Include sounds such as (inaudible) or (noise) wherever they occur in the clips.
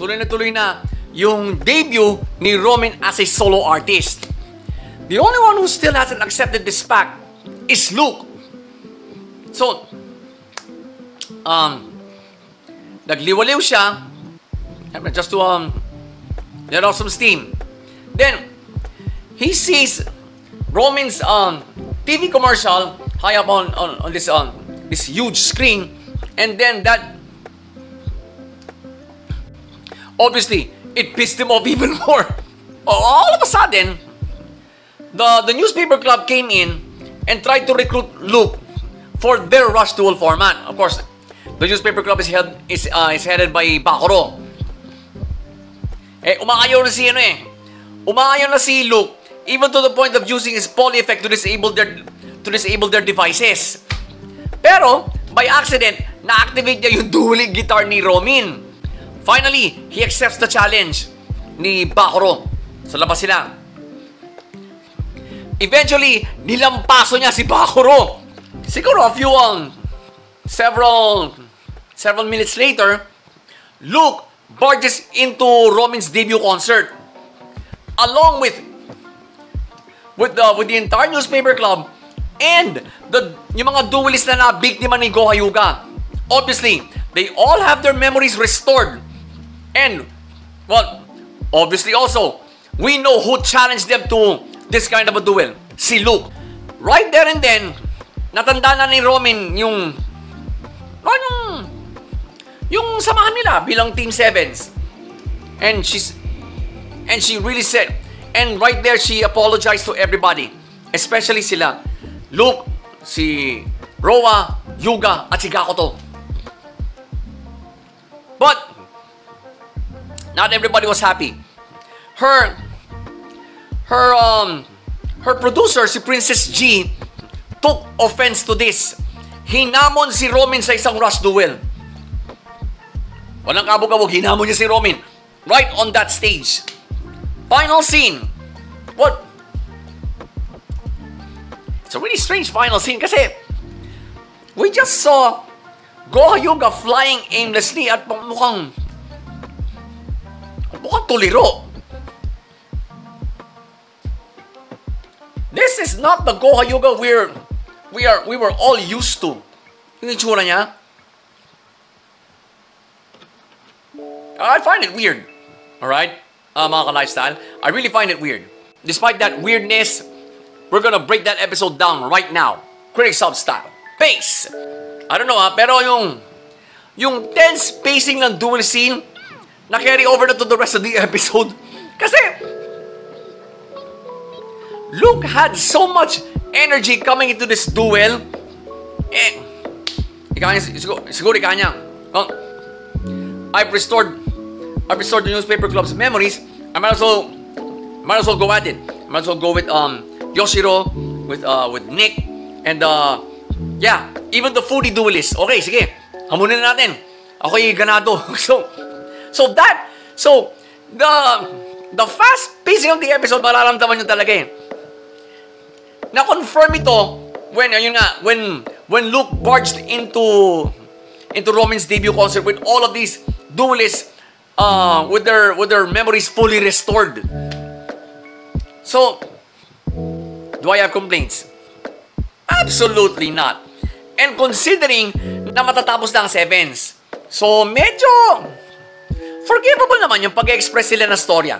tuloy na tuloy na yung debut ni Roman as a solo artist. The only one who still hasn't accepted this fact is Luke. So, um, nagliwaliw siya just to um, let off some steam. Then, he sees Roman's um, TV commercial high up on, on, on this um, this huge screen and then that obviously it pissed him off (laughs) even more. All of a sudden, the, the newspaper club came in and tried to recruit Luke for their Rush Duel format. Of course, the newspaper club is, held, is, uh, is headed by Bakuro. Eh, umaayaw na si ano eh. Umaayaw na si Luke even to the point of using his poly effect to disable their to disable their devices. Pero, by accident, na-activate niya yung (laughs) dueling guitar ni Romin. Finally, he accepts the challenge ni Bakuro. Sa labas sila. Eventually, nilampaso niya si Bakuro. Siguro a few um, several several minutes later, Luke barges into Roman's debut concert along with with the with the entire newspaper club and the yung mga duelist na nabiktima ni Goha Yuga. Obviously, they all have their memories restored. And well, obviously also, we know who challenged them to this kind of a duel. Si Luke. Right there and then, natanda na ni Roman yung oh, yung yung samahan nila bilang Team Sevens. And she's and she really said and right there she apologized to everybody. Especially sila Luke, si Roa, Yuga, at si Gakoto. Not everybody was happy. Her her um her producer si Princess G took offense to this. Hinamon si Romin sa isang rush duel. Walang kabog-kabog, hinamon niya si Romin right on that stage. Final scene. What? It's a really strange final scene kasi we just saw Goha Yuga flying aimlessly at mukhang mukhang tuliro. This is not the Goha Yuga we're, we are we were all used to. Yung itsura niya. I find it weird. Alright? Uh, mga ka-lifestyle. I really find it weird. Despite that weirdness, we're gonna break that episode down right now. Critic Sub style. Pace! I don't know ha, pero yung yung tense pacing ng duel scene na carry over na to the rest of the episode. Kasi Luke had so much energy coming into this duel. Eh, ikaw niya, siguro, siguro ikaw niya. Well, I've restored, I've restored the newspaper club's memories. I might as well, might as well go at it. I might as well go with um Yoshiro, with uh with Nick, and uh yeah, even the foodie duelist. Okay, sige, hamunin na natin. Ako'y ganado. (laughs) so, so that, so the the fast pacing of the episode, mararamdaman nyo talaga eh na-confirm ito when, ayun nga, when, when Luke barged into, into Roman's debut concert with all of these duelists uh, with their, with their memories fully restored. So, do I have complaints? Absolutely not. And considering na matatapos na ang sevens, so medyo forgivable naman yung pag-express sila ng storya.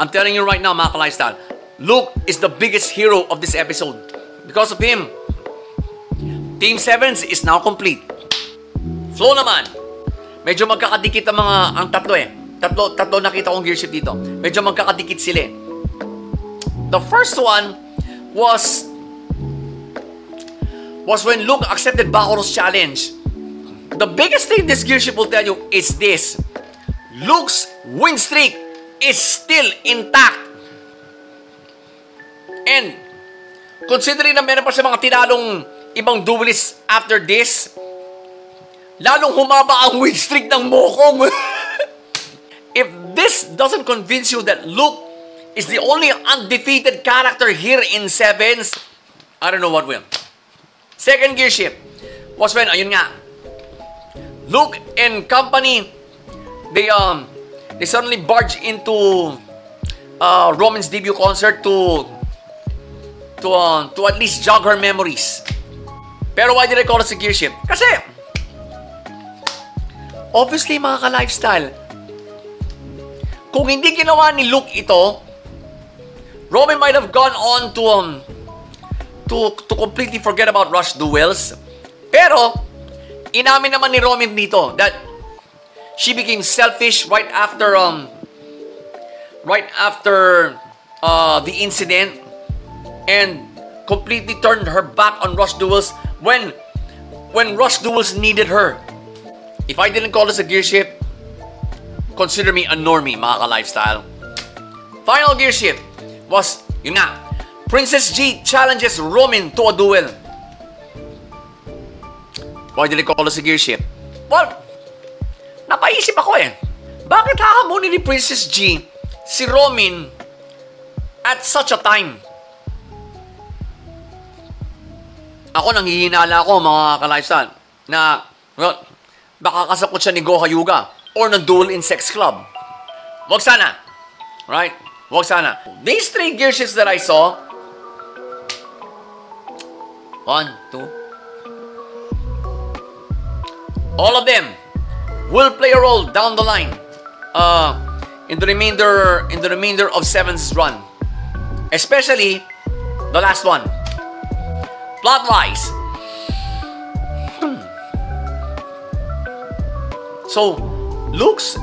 I'm telling you right now, mga ka-lifestyle, Luke is the biggest hero of this episode. Because of him, Team 7 is now complete. Flow naman. Medyo magkakadikit ang mga, ang tatlo eh. Tatlo, tatlo nakita kong gearship dito. Medyo magkakadikit sila eh. The first one was was when Luke accepted Bakuro's challenge. The biggest thing this gearship will tell you is this. Luke's win streak is still intact. And, considering na meron pa siya mga tinalong ibang duelists after this, lalong humaba ang win streak ng Mokong. (laughs) If this doesn't convince you that Luke is the only undefeated character here in Sevens, I don't know what will. Second gear shift was when, ayun nga, Luke and company, they, um, they suddenly barge into uh, Roman's debut concert to to uh, to at least jog her memories. Pero why did I call it a gear shift? Kasi obviously mga ka-lifestyle, kung hindi ginawa ni Luke ito, Roman might have gone on to um to to completely forget about Rush duels. Pero inamin naman ni Roman dito that she became selfish right after um right after uh, the incident and completely turned her back on Rush Duels when when Rush Duels needed her. If I didn't call this a gear shift, consider me a normie, mga ka-lifestyle. Final gear shift was, yun nga, Princess G challenges Roman to a duel. Why did I call this a gear shift? Well, napaisip ako eh. Bakit hahamunin ni Princess G si Roman at such a time? Ako nanghihinala ako mga ka-lifestyle na well, baka kasakot siya ni Goha Yuga or ng duel in sex club. Wag sana. Right? Wag sana. These three gear shifts that I saw, one, two, all of them will play a role down the line uh, in the remainder in the remainder of Seven's run. Especially the last one. Plot wise. Hmm. So, Luke's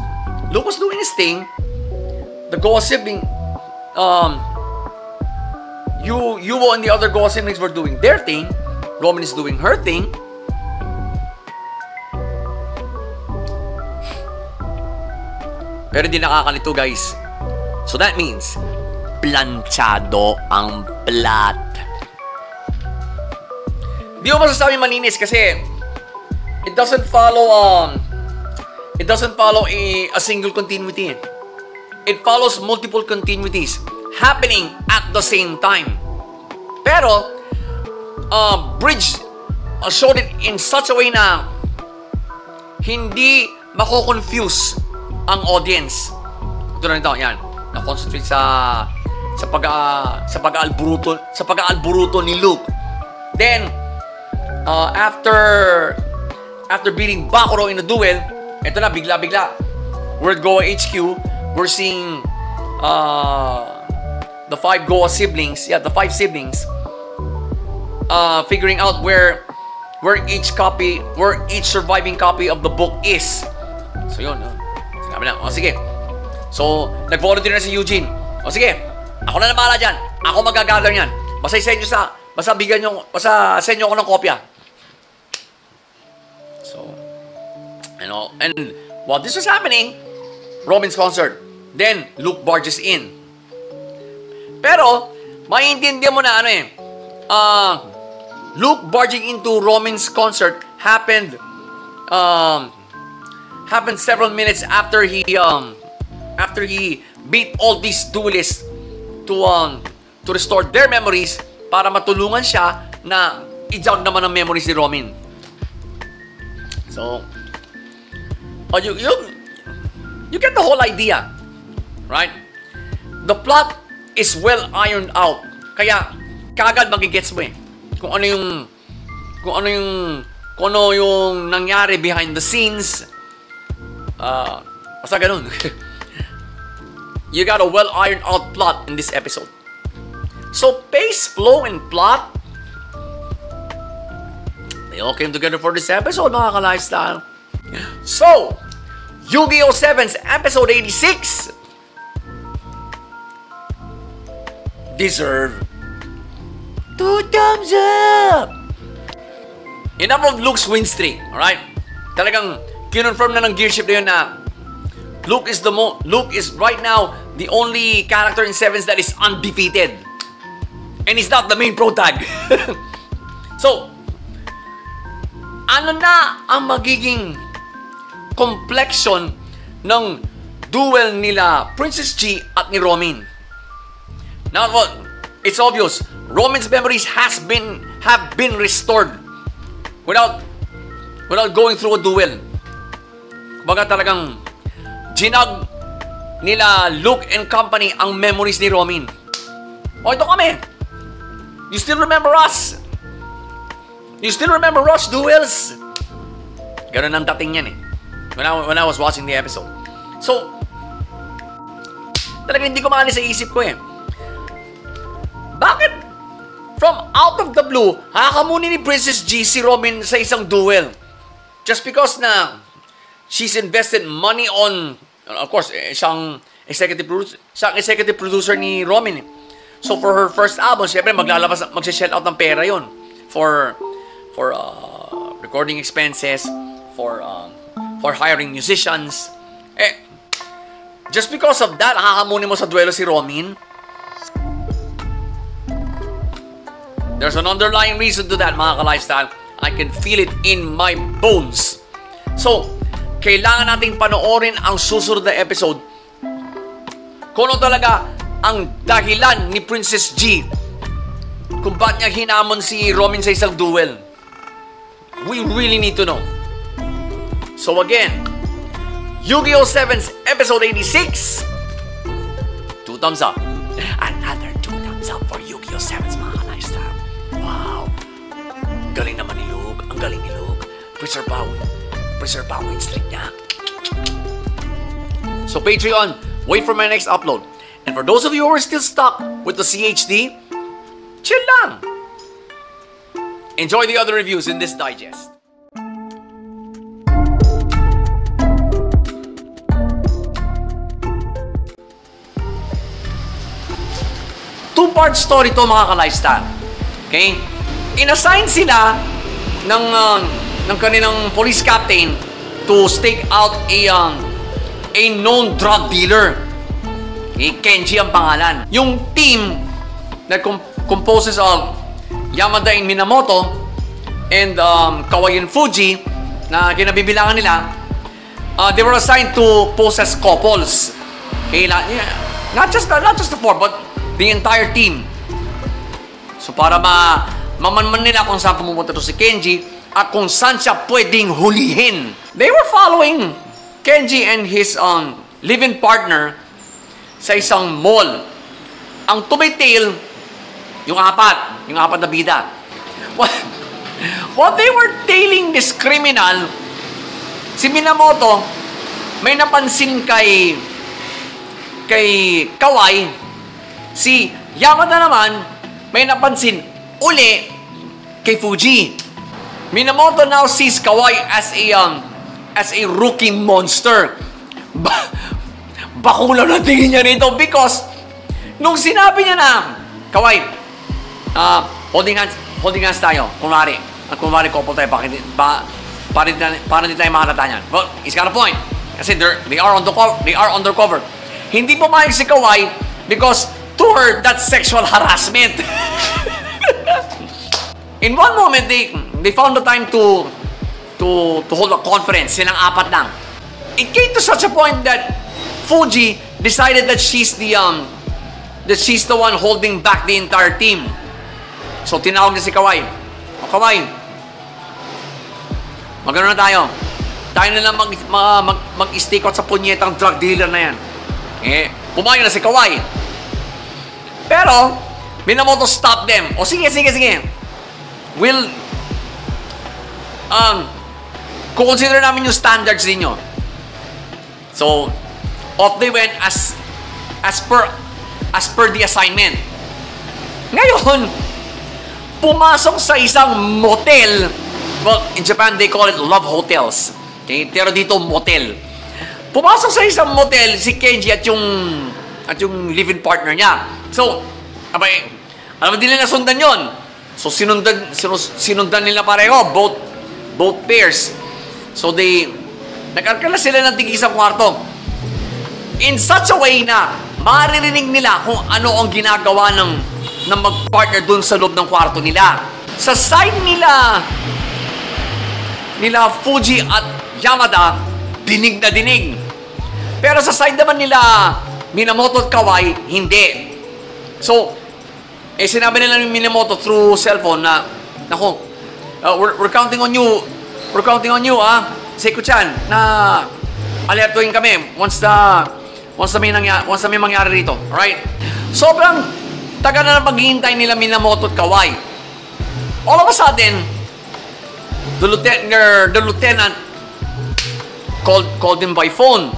Luke was doing his thing. The Goa sibling, um, you, you and the other Goa siblings were doing their thing. Roman is doing her thing. Pero di nakakalito guys. So that means, planchado ang plot. Di ko masasabi malinis kasi it doesn't follow um it doesn't follow a, a single continuity. It follows multiple continuities happening at the same time. Pero uh, Bridge uh, showed it in such a way na hindi mako-confuse ang audience. Ito na ito, yan. Na-concentrate sa sa pag uh, sa pag-aalburuto sa pag-aalburuto ni Luke. Then uh, after after beating Bakuro in a duel, ito na bigla-bigla. We're Goa HQ. We're seeing uh, the five Goa siblings, yeah, the five siblings uh, figuring out where where each copy, where each surviving copy of the book is. So yun, no? Sinabi na, o sige. So, nag-volunteer na si Eugene. O sige, ako na namala dyan. Ako magagather niyan. Basta send nyo sa, basta bigyan nyo, basta send nyo ako ng kopya. So, you know, and while this was happening, Roman's concert, then Luke barges in. Pero, maintindihan mo na ano eh, uh, Luke barging into Roman's concert happened um happened several minutes after he um after he beat all these duelists to um to restore their memories para matulungan siya na i-jog naman ang memories ni Roman. So, oh, you, you, you get the whole idea. Right? The plot is well ironed out. Kaya, kagad magigets mo eh. Kung ano yung, kung ano yung, kung ano yung nangyari behind the scenes. Uh, basta ganun. (laughs) you got a well ironed out plot in this episode. So, pace, flow, and plot, they all came together for this episode, mga ka-lifestyle. So, Yu-Gi-Oh! 7's episode 86 deserve two thumbs up! Enough of Luke's win streak, alright? Talagang kinonfirm na ng gearship na yun na Luke is the mo Luke is right now the only character in Sevens that is undefeated. And he's not the main pro tag. (laughs) so, ano na ang magiging complexion ng duel nila Princess G at ni Romin? Now, well, it's obvious. Roman's memories has been have been restored without without going through a duel. Kumbaga talagang ginag nila Luke and company ang memories ni Romin. O ito kami. You still remember us? You still remember Rush Duels? Ganun ang dating yan eh. When I, when I was watching the episode. So, talaga hindi ko maalis sa isip ko eh. Bakit from out of the blue, hakamunin ni Princess G si Robin sa isang duel? Just because na she's invested money on, of course, eh, siyang executive producer, siyang executive producer ni Romin. So for her first album, syempre maglalabas, magse-shell out ng pera yon for for uh, recording expenses, for um, for hiring musicians. Eh, just because of that, hakamunin mo sa duelo si Romin? There's an underlying reason to that, mga ka-lifestyle. I can feel it in my bones. So, kailangan nating panoorin ang susunod na episode kung ano talaga ang dahilan ni Princess G kung ba't niya hinamon si Romin sa isang duel. We really need to know. So again, Yu-Gi-Oh! 7's episode 86. Two thumbs up. Another two thumbs up for Yu-Gi-Oh! 7's mga lifestyle. Wow. Galing naman ni Luke. Ang galing ni Luke. Preserve pa. Preserve pa win streak niya. So Patreon, wait for my next upload. And for those of you who are still stuck with the CHD, chill lang. Enjoy the other reviews in this digest. Two-part story to mga ka-lifestyle. Okay? Inassign sila ng, uh, ng kanilang police captain to stake out a, um, a known drug dealer. Okay? Kenji ang pangalan. Yung team that com- composes of Yamada and Minamoto and um, Kawayan Fuji na kinabibilangan nila, uh, they were assigned to pose as couples. Okay, la- yeah, not just the, not just the four, but the entire team. So para ma mamanman nila kung saan pumupunta to si Kenji at kung saan siya pwedeng hulihin. They were following Kenji and his um, live-in partner sa isang mall. Ang tumitail, yung apat, yung apat na bida. What, while they were tailing this criminal, si Minamoto, may napansin kay kay Kawai, si Yamada naman, may napansin uli kay Fuji. Minamoto now sees Kawai as a um, as a rookie monster. Ba bakulaw na tingin niya rito because nung sinabi niya na, Kawai, ah, holding hands, holding hands tayo, kunwari, at kunwari couple tayo, bakit, ba, para, di para hindi tayo makalata niyan. Well, he's got a point. Kasi they are undercover. They are undercover. Hindi pumayag si Kawai because to her, that's sexual harassment. (laughs) In one moment, they they found the time to to to hold a conference. Silang apat lang. It came to such a point that Fuji decided that she's the um that she's the one holding back the entire team. So tinawag niya si Kawai. O Kawai, magano na tayo. Tayo na lang mag, mag, mag, mag-stick out sa punyetang drug dealer na yan. Eh, pumayag na si Kawai. Pero, Minamoto stop them. O sige, sige, sige. We'll, um, kukonsider namin yung standards ninyo. So, off they went as, as per, as per the assignment. Ngayon, pumasok sa isang motel. Well, in Japan, they call it love hotels. Okay? Pero dito, motel. Pumasok sa isang motel si Kenji at yung at yung live-in partner niya. So, abay, alam mo, di nila sundan yon. So, sinundan, sinundan nila pareho, both, both pairs. So, they, nag-alkala sila ng tig isang kwarto. In such a way na, maririnig nila kung ano ang ginagawa ng, ng mag-partner dun sa loob ng kwarto nila. Sa side nila, nila Fuji at Yamada, dinig na dinig. Pero sa side naman nila Minamoto at Kawai, hindi. So, eh sinabi nila ni Minamoto through cellphone na, Nako, uh, we're, we're counting on you. We're counting on you, ah. Seiko-chan, na alertuhin kami once the once na may, nangya, once na may mangyari rito. Alright? Sobrang taga na paghihintay nila Minamoto at Kawai. All of a sudden, the lieutenant, the lieutenant called, called him by phone.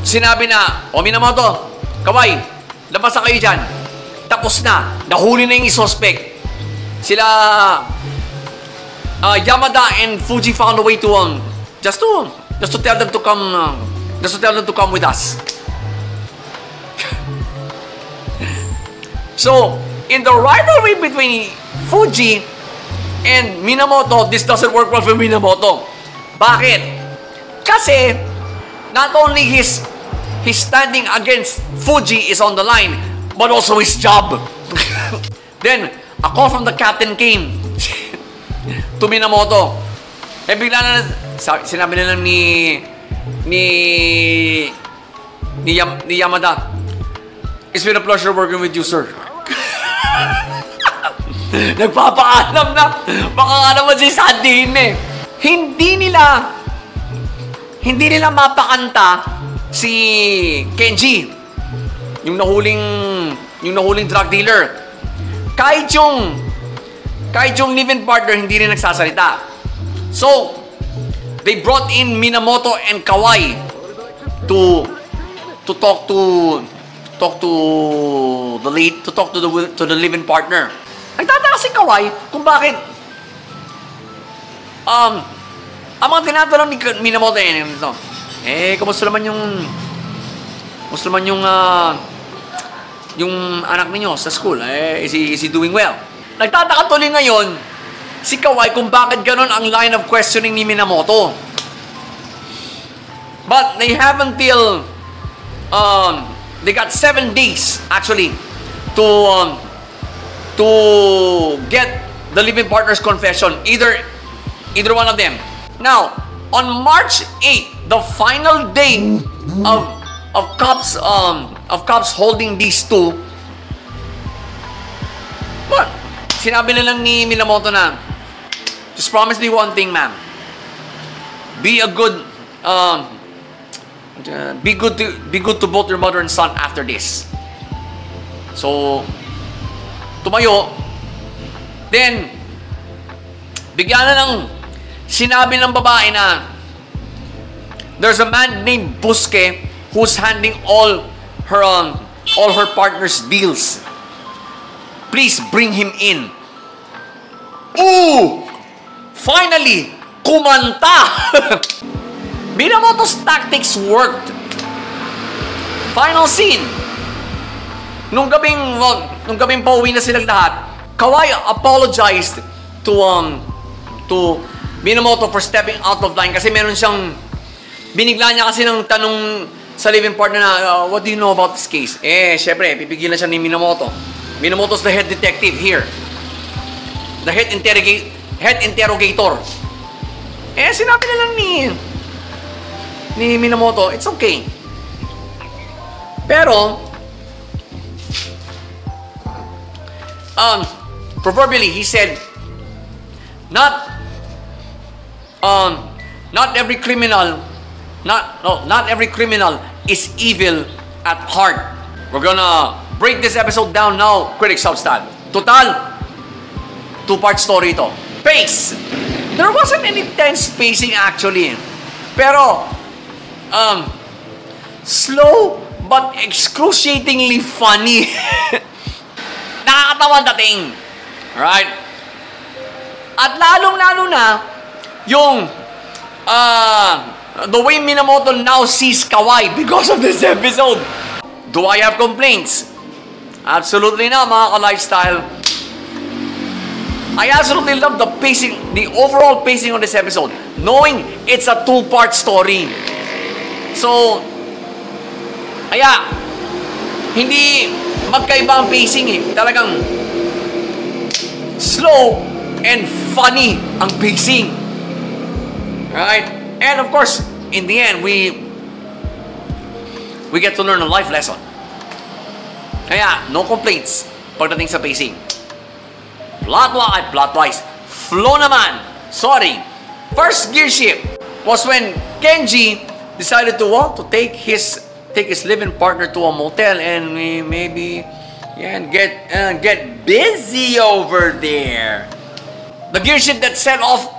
Sinabi na, o Minamoto, Kawai, labas na kayo dyan. Tapos na. Nahuli na yung suspect. Sila, uh, Yamada and Fuji found a way to, um, just to, just to tell them to come, uh, just to tell them to come with us. (laughs) so, in the rivalry between Fuji and Minamoto, this doesn't work well for Minamoto. Bakit? Kasi, not only his his standing against Fuji is on the line, but also his job. (laughs) Then, a call from the captain came (laughs) to Minamoto. Eh, bigla na, sinabi na lang ni, ni, ni, Yam, ni Yamada, It's been a pleasure working with you, sir. (laughs) Nagpapaalam na. Baka nga naman si Sandy eh. Hindi nila, hindi nila mapakanta si Kenji. Yung nahuling, yung nahuling drug dealer. Kahit yung, kahit yung live-in partner, hindi rin nagsasalita. So, they brought in Minamoto and Kawai to, to talk to, talk to the late, to talk to the, to the live-in partner. Nagtataka si Kawai kung bakit um, ang mga tinatanong ni Minamoto eh, eh, kumusta naman yung, naman yung, ah, yung anak ninyo sa school? Eh, is he, is he doing well? Nagtataka tuloy ngayon si Kawai kung bakit ganun ang line of questioning ni Minamoto. But they have until, um, they got seven days, actually, to, um, to get the living partner's confession. Either, either one of them. Now, on March 8, the final day of of cops um of cops holding these two. What? Sinabi na lang ni Minamoto na, just promise me one thing, ma'am. Be a good um be good to be good to both your mother and son after this. So, tumayo. Then, bigyan na ng sinabi ng babae na there's a man named Buske who's handling all her um, all her partner's deals. Please bring him in. Ooh! Finally, kumanta! (laughs) Minamoto's tactics worked. Final scene. Nung gabing, nung gabing pauwi na silang lahat, Kawai apologized to um to Minamoto for stepping out of line kasi meron siyang binigla niya kasi ng tanong sa living partner na, uh, what do you know about this case? Eh, syempre, pipigilan siya ni Minamoto. Minamoto's the head detective here. The head interrogate head interrogator. Eh, sinabi na lang ni ni Minamoto, it's okay. Pero, um, proverbially, he said, not, um, not every criminal, not, no, not every criminal is evil at heart. We're gonna break this episode down now, Critic Substat. Total, two-part story ito. Pace! There wasn't any tense pacing actually. Pero, um, slow but excruciatingly funny. (laughs) Nakakatawa dating. Alright? At lalong-lalo na, yung, uh, the way Minamoto now sees Kawai because of this episode. Do I have complaints? Absolutely not, mga ka-lifestyle. I absolutely love the pacing, the overall pacing on this episode, knowing it's a two-part story. So, kaya, hindi magkaiba ang pacing eh. Talagang slow and funny ang pacing. Right? And of course, in the end, we we get to learn a life lesson. Kaya, no complaints pagdating sa pacing. Plot-wise, plot-wise. Flow naman. Sorry. First gear shift was when Kenji decided to what? To take his take his living partner to a motel and we maybe yeah, and get uh, get busy over there. The gear shift that set off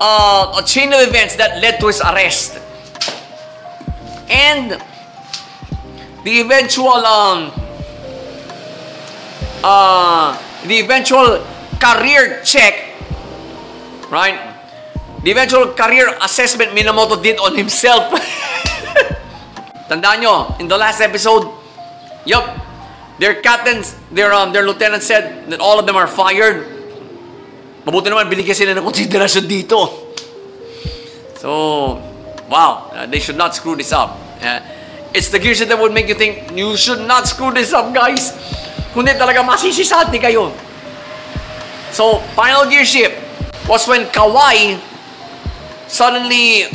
uh, a chain of events that led to his arrest. And the eventual um uh the eventual career check right? The eventual career assessment Minamoto did on himself. (laughs) Tandaan nyo in the last episode yup their captains their um their lieutenant said that all of them are fired mabuti naman binigyan sila ng konsiderasyon dito. So wow uh, they should not screw this up. Uh, it's the gear shift that would make you think you should not screw this up guys. Kundi talaga masisisati kayo. So final gear shift was when Kawai suddenly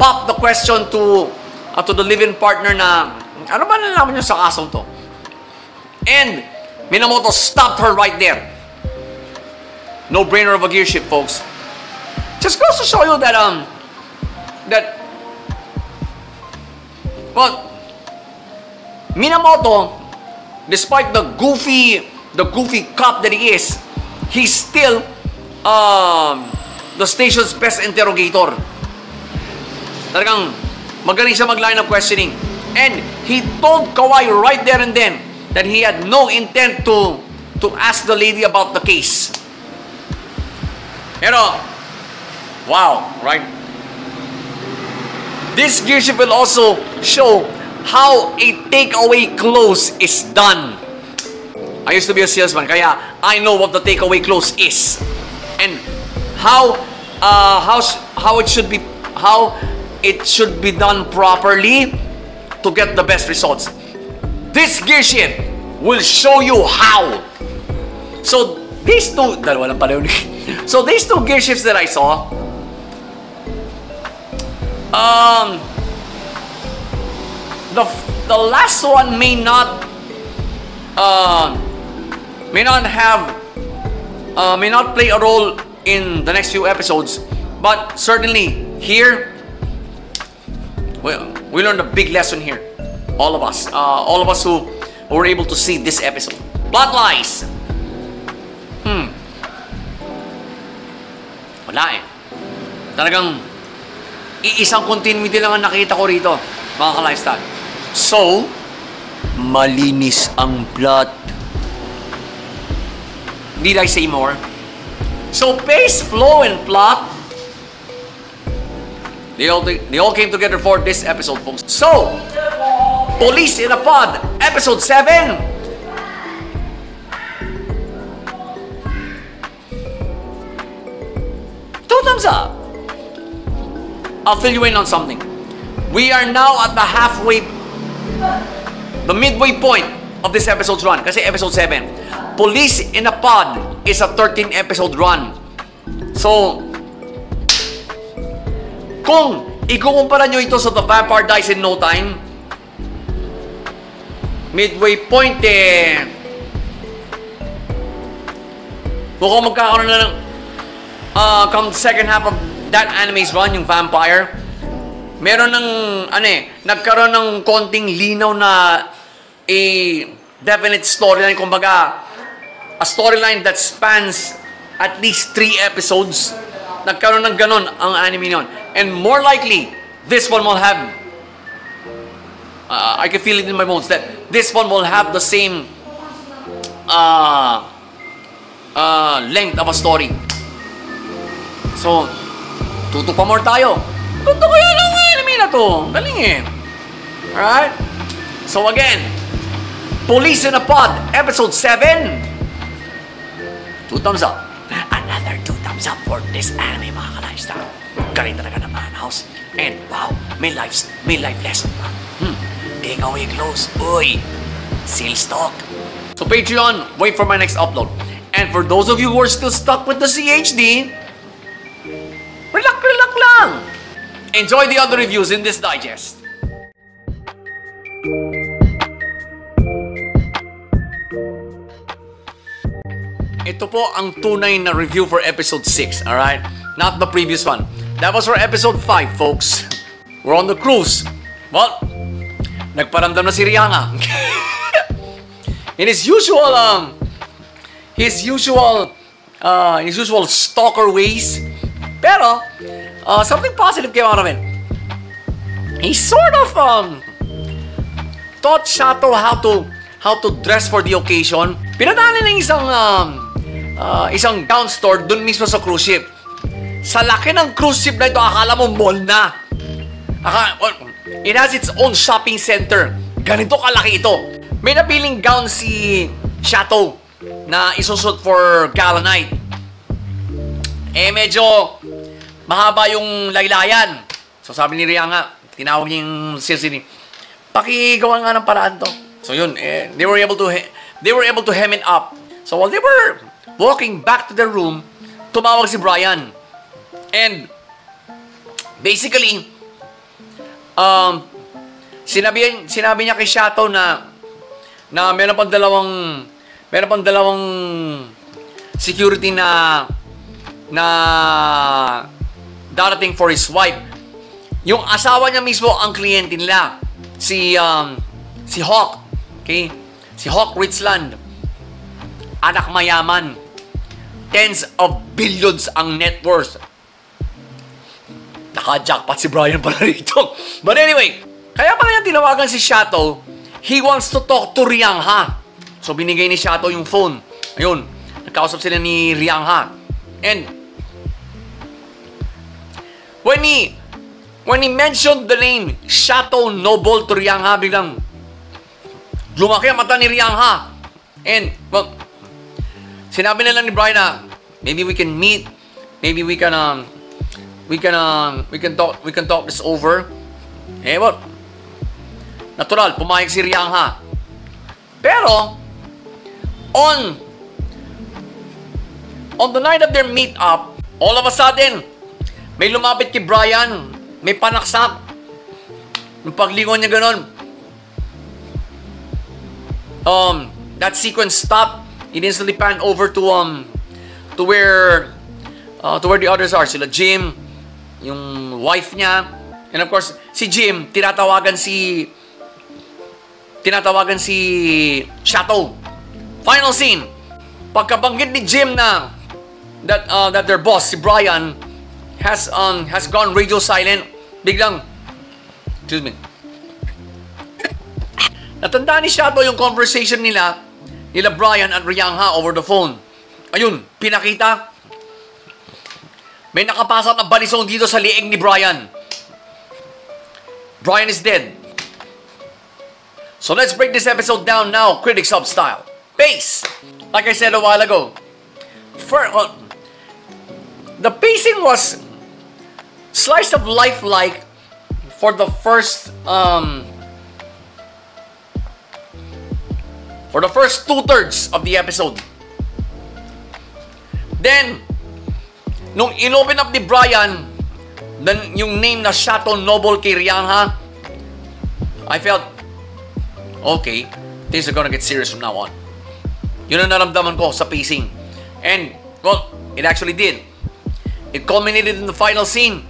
popped the question to uh, to the living partner na ano ba nalaman niyo sa kasong to? And Minamoto stopped her right there no brainer of a gear shift folks. Just goes to show you that um that well Minamoto despite the goofy the goofy cop that he is he's still um the station's best interrogator. Talagang magaling siya mag-line of questioning. And he told Kawai right there and then that he had no intent to to ask the lady about the case pero wow right this gear shift will also show how a takeaway close is done. I used to be a salesman, kaya I know what the takeaway close is. And how uh, how how it should be how it should be done properly to get the best results. This gear shift will show you how. So these two. (laughs) So these two gear shifts that I saw um the the last one may not uh, may not have uh, may not play a role in the next few episodes but certainly here well, we learned a big lesson here all of us uh, all of us who were able to see this episode plot lies wala eh talagang iisang continuity lang ang nakita ko rito mga ka-lifestyle So, malinis ang plot. Did I say more? So, pace, flow, and plot, they all, they all came together for this episode, folks. So, Police in a Pod, episode 7. Two thumbs up. I'll fill you in on something. We are now at the halfway the midway point of this episode's run. Kasi episode 7. Police in a Pod is a 13 episode run. So, kung ikukumpara nyo ito sa The Vampire Dies in No Time, midway point eh, mukhang magkakaroon na ng uh, come second half of that anime's run, yung Vampire, meron ng ano eh, nagkaroon ng konting linaw na a definite storyline. Kumbaga a storyline that spans at least three episodes. Nagkaroon ng ganon ang anime nun and more likely this one will have uh, I can feel it in my bones that this one will have the same uh, uh, length of a story so tuto pa more tayo Ganto kaya lang anime na to. Galing eh. Alright? So again, Police in a Pod, episode 7. Two thumbs up. Another two thumbs up for this anime, mga ka-lifestyle. Galing talaga ng Madhouse. And wow, may life, may life lesson pa. Hmm. Take away close. Uy, seal stock. So Patreon, wait for my next upload. And for those of you who are still stuck with the CHD, Enjoy the other reviews in this digest. Ito po ang tunay na review for episode 6, alright? Not the previous one. That was for episode 5, folks. We're on the cruise. Well, nagparamdam na si Rihanna. (laughs) In his usual, um, his usual, uh, his usual stalker ways. Pero, uh, something positive came out of it. He sort of, um, taught Shato how to, how to dress for the occasion. Pinadali ng isang, um, uh, isang gown store dun mismo sa cruise ship. Sa laki ng cruise ship na ito, akala mo mall na. Aka, it has its own shopping center. Ganito kalaki ito. May napiling gown si Chateau na isusot for gala night. Eh, medyo mahaba yung laylayan. So, sabi ni Ria nga, tinawag niya yung sales ni, pakigawa nga ng paraan to. So, yun, eh, they were able to, he- they were able to hem it up. So, while they were walking back to their room, tumawag si Brian. And, basically, um, sinabi, sinabi niya kay Shato na na meron pang dalawang meron pang dalawang security na na darating for his wife. Yung asawa niya mismo ang kliyente nila. Si um, si Hawk. Okay? Si Hawk Richland. Anak mayaman. Tens of billions ang net worth. Naka-jackpot si Brian pala (laughs) rito. But anyway, kaya pala niya tinawagan si Shato, he wants to talk to Riang Ha. So binigay ni Shato yung phone. Ayun, nagkausap sila ni Riang Ha. And when he when he mentioned the name Shato Noble to Riang Ha, biglang lumaki ang mata ni Riang Ha. And, well, sinabi na lang ni Brian na maybe we can meet, maybe we can um, we can um, we can talk we can talk this over. Eh what? Natural, pumayag si Riang ha. Pero on on the night of their meet up, all of a sudden may lumapit kay Brian, may panaksak. Yung paglingon niya ganun. Um, that sequence stopped. It instantly panned over to um to where uh, to where the others are. Sila Jim, yung wife niya, and of course, si Jim, tinatawagan si tinatawagan si Chateau. Final scene. Pagkabanggit ni Jim na that uh, that their boss si Brian has um has gone radio silent, biglang excuse me. Natandaan ni Chateau yung conversation nila nila Brian at Riangha over the phone. Ayun, pinakita may nakapasok na balisong dito sa liig ni Brian. Brian is dead. So let's break this episode down now, Critics Hub style. Pace! Like I said a while ago, for, uh, the pacing was slice of life like for the first um, for the first two thirds of the episode. Then, nung inopen up ni Brian, then yung name na Chateau Noble kay Rihanna, I felt, okay, things are gonna get serious from now on. Yun ang naramdaman ko sa pacing. And, well, it actually did. It culminated in the final scene.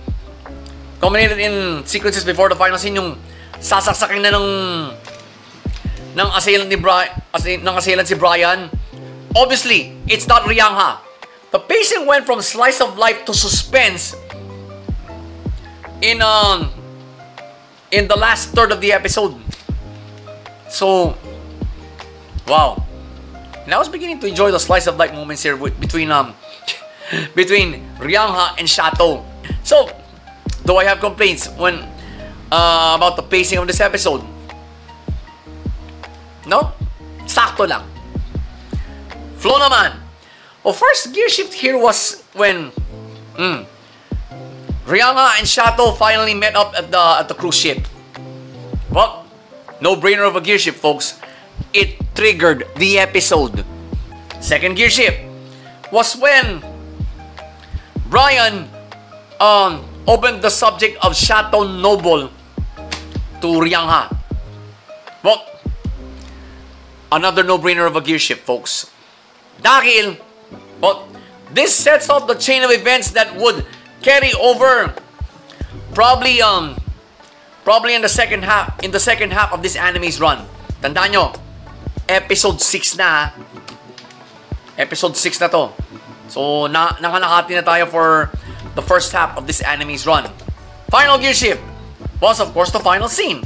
Culminated in sequences before the final scene, yung sasaksakin na ng ng assailant ni Brian, ng assailant si Brian. Obviously, it's not Rihanna. The pacing went from slice of life to suspense in um in the last third of the episode. So, wow. And I was beginning to enjoy the slice of life moments here with, between um (laughs) between Riangha and Shato. So, though I have complaints when uh, about the pacing of this episode, no, sakto lang. Flow naman. Well, first gear shift here was when mm, Rihanna and Shato finally met up at the at the cruise ship. Well, no brainer of a gear shift, folks. It triggered the episode. Second gear shift was when Brian um, opened the subject of Chateau Noble to Riangha. Well, another no-brainer of a gear shift, folks. Dahil, well, this sets off the chain of events that would carry over probably um Probably in the second half, in the second half of this anime's run. Tandaan nyo, episode 6 na. Episode 6 na to. So, na nakanakati na tayo for the first half of this anime's run. Final gear shift was of course the final scene.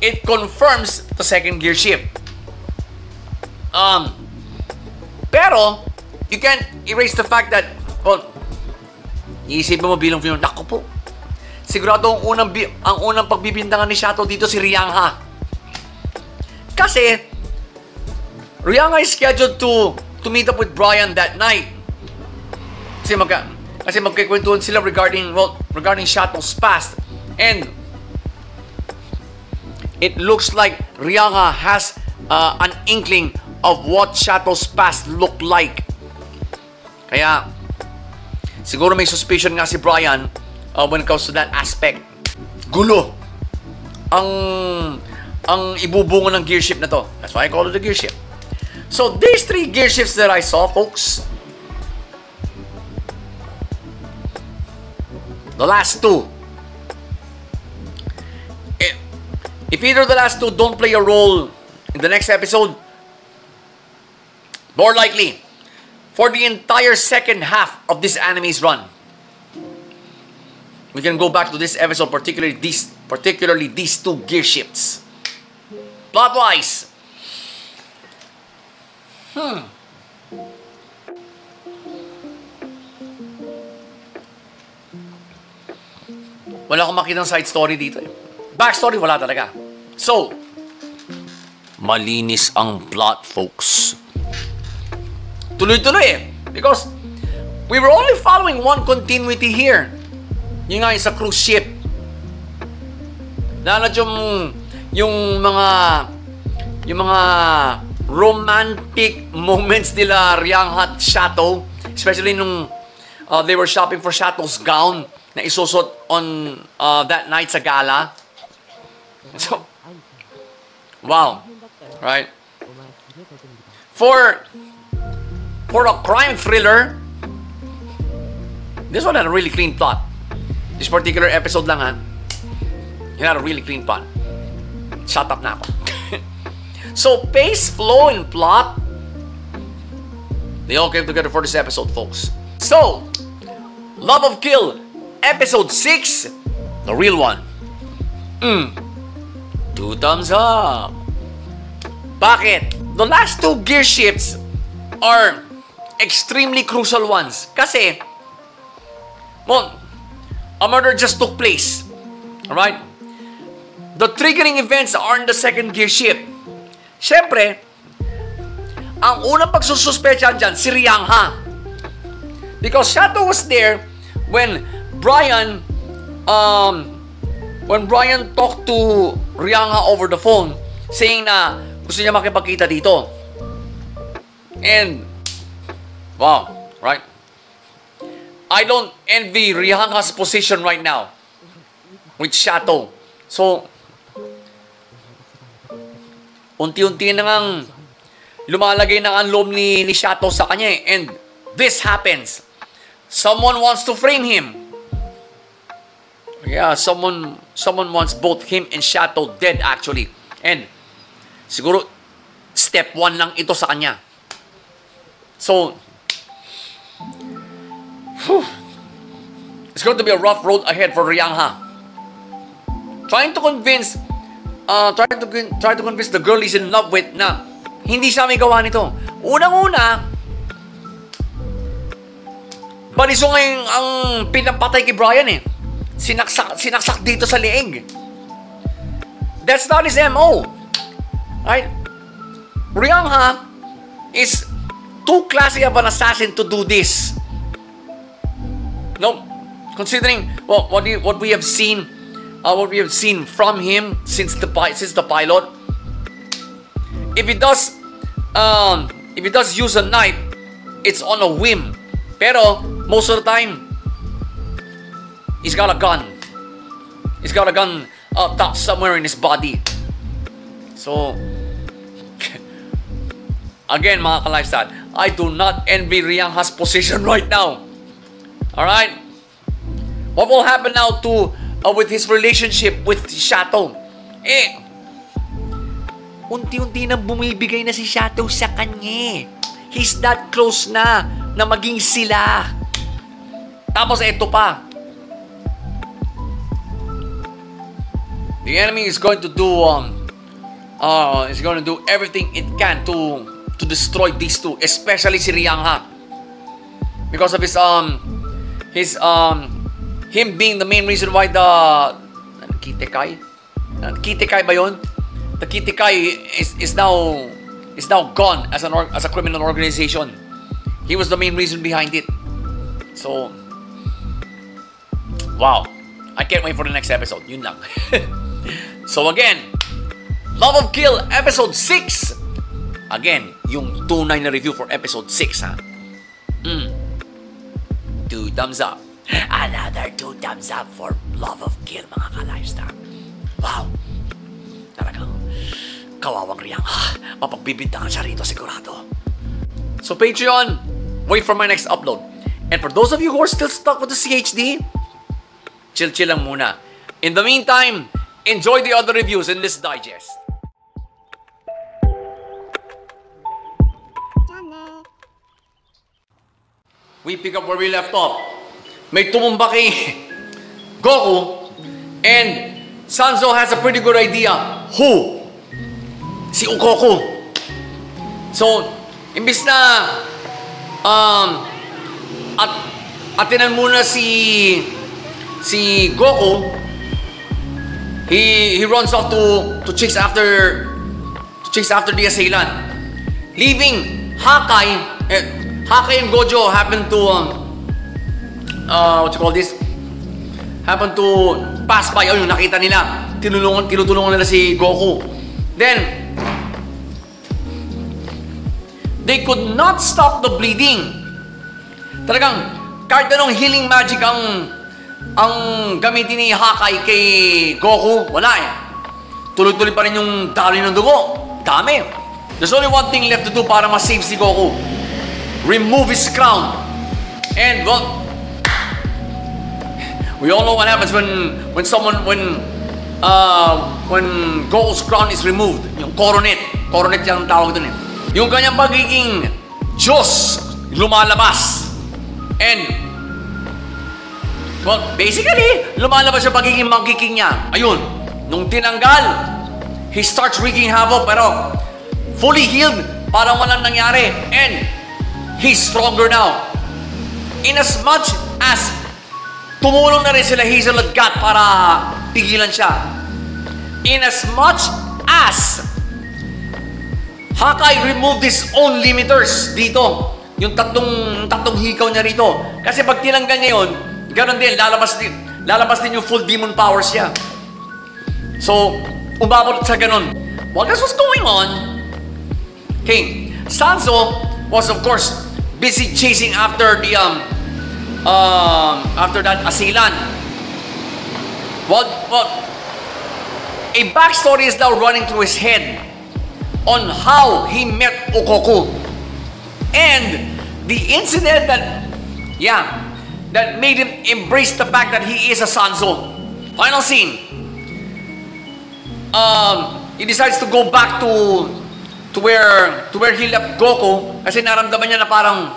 It confirms the second gear shift. Um, pero, you can't erase the fact that, well, iisipin mo bilang film, naku po, sigurado ang unang, ang unang pagbibintangan ni Shato dito si Riangha. Kasi, Riangha is scheduled to to meet up with Brian that night. Kasi magka, kasi magkikwentuhan sila regarding well, regarding Shato's past. And it looks like Rianga has uh, an inkling of what Shato's past looked like. Kaya, siguro may suspicion nga si Brian uh, when it comes to that aspect. Gulo ang ang ibubungo ng gear shift na to. That's why I call it a gear shift. So, these three gear shifts that I saw, folks, the last two, if, if either the last two don't play a role in the next episode, more likely, for the entire second half of this anime's run, we can go back to this episode, particularly these, particularly these two gear shifts. Plot-wise, hmm, Wala akong makita ng side story dito eh. Backstory, wala talaga. So, malinis ang plot, folks. Tuloy-tuloy eh. Because, we were only following one continuity here. Yung nga yung sa cruise ship. Lalad yung, yung mga, yung mga romantic (laughs) moments nila Riang at Shato. Especially nung uh, they were shopping for Shato's gown na isusot on uh, that night sa gala. So, wow. Right? For, for a crime thriller, this one had a really clean plot. This particular episode lang ha, it had a really clean plot. Shut up na ako. (laughs) so, pace, flow, and plot, they all came together for this episode, folks. So, Love of Kill, episode 6, the real one. Mm. Two thumbs up. Bakit? The last two gear shifts are extremely crucial ones. Kasi, well, a murder just took place. Alright? The triggering events are in the second gear shift. Siyempre, ang unang pagsususpetsahan dyan, si Riangha. Because Shadow was there when Brian, um, when Brian talked to Riangha over the phone, saying na gusto niya makipagkita dito. And, wow, right? I don't envy Rihanga's position right now with Shato. So, unti-unti na ngang lumalagay na ang loob ni, ni Shato sa kanya eh. And this happens. Someone wants to frame him. Yeah, someone someone wants both him and Shato dead actually. And siguro step one lang ito sa kanya. So, whew, it's going to be a rough road ahead for Riangha. Trying to convince uh, trying to try to convince the girl he's in love with na hindi siya may gawa nito. Unang-una, Baliso ang pinapatay kay Brian eh. Sinaksak, sinaksak dito sa leeg. That's not his MO. Right? Riangha is too classy of an assassin to do this. No, considering well, what we, what we have seen, uh, what we have seen from him since the since the pilot. If he does, um, if he does use a knife, it's on a whim. Pero most of the time, he's got a gun. He's got a gun up top somewhere in his body. So, (laughs) again mga ka-lifestyle, I do not envy Riangha's position right now. Alright? What will happen now to uh, with his relationship with Shato. Eh, unti-unti nang bumibigay na si Shato sa kanya. He's that close na na maging sila. Tapos eto pa. The enemy is going to do um uh is going to do everything it can to to destroy these two, especially si Riyangha. Because of his um his um him being the main reason why the Kitekai Kitekai ba yun? The Kitekai is is now is now gone as an as a criminal organization. He was the main reason behind it. So wow. I can't wait for the next episode. Yun lang. (laughs) so again, Love of Kill episode 6. Again, yung tunay na review for episode 6 ha. Mm. Two thumbs up. Another two thumbs up for Love of Kill mga ka-lifestyle. Wow. Talagang kawawang riyang. Mapagbibintangan siya rito sigurado. So Patreon, wait for my next upload. And for those of you who are still stuck with the CHD, chill-chill lang muna. In the meantime, enjoy the other reviews in this digest. We pick up where we left off. May tumumba kay (laughs) Goku and Sanzo has a pretty good idea. Who? Si Ukoku. So, imbis na um, at atinan muna si si Goku, he he runs off to to chase after to chase after the assailant, leaving Hakai. Eh, Hakai and Gojo happen to um, uh, what you call this? Happen to pass by. Yung nakita nila. Tinulungan, tinutulungan nila si Goku. Then, they could not stop the bleeding. Talagang, kahit anong healing magic ang ang gamitin ni Hakai kay Goku, wala eh. Tuloy-tuloy pa rin yung dali ng dugo. Dami. There's only one thing left to do para ma-save si Goku. Remove his crown. And, well, we all know what happens when when someone, when uh, when Goku's crown is removed. Yung coronet. Coronet yung tawag dun eh. Yung kanyang pagiging Diyos lumalabas. And Well, basically, lumalabas yung pagiging monkey king niya. Ayun, nung tinanggal, he starts wreaking havoc pero fully healed, parang walang nangyari. And he's stronger now. In as much as tumulong na rin sila Hazel at Gat para pigilan siya. In as much as Hakai removed his own limiters dito. Yung tatlong, tatlong hikaw niya rito. Kasi pag tinanggal niya yun, Ganon din, lalabas din, lalabas din yung full demon powers niya. So, umabot sa ganon. While this was going on, okay, Sanzo was of course busy chasing after the, um, um, after that asilan. Well, well, a backstory is now running through his head on how he met Okoku. And the incident that, yeah, that made him embrace the fact that he is a Sanzo. Final scene. Um, he decides to go back to to where to where he left Goku kasi naramdaman niya na parang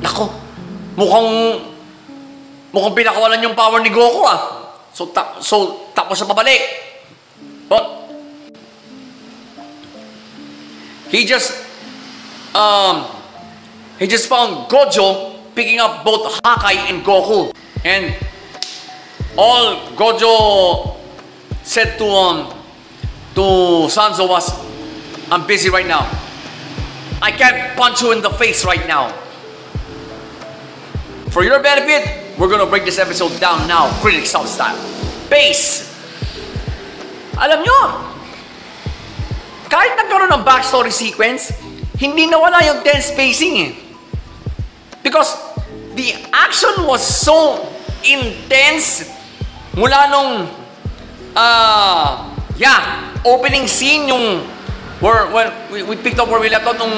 nako, mukhang mukhang pinakawalan yung power ni Goku ah. So ta so tapos sa pabalik. But he just um he just found Gojo picking up both Hakai and Goku. And all Gojo said to um, to Sanzo was, I'm busy right now. I can't punch you in the face right now. For your benefit, we're gonna break this episode down now, Critic South style. Base! Alam nyo, kahit nagkaroon ng backstory sequence, hindi nawala yung tense spacing eh. Because the action was so intense mula nung uh, yeah, opening scene yung where when we, we picked up where we left off nung